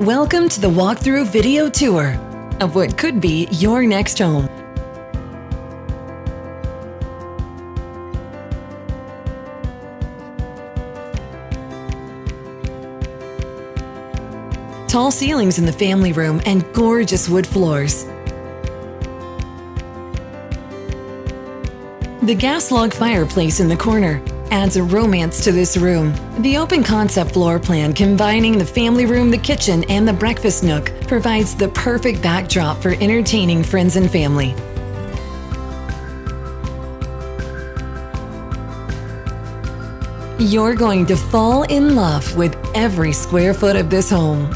Welcome to the walkthrough video tour of what could be your next home. Tall ceilings in the family room and gorgeous wood floors. The gas log fireplace in the corner adds a romance to this room. The open concept floor plan combining the family room, the kitchen, and the breakfast nook provides the perfect backdrop for entertaining friends and family. You're going to fall in love with every square foot of this home.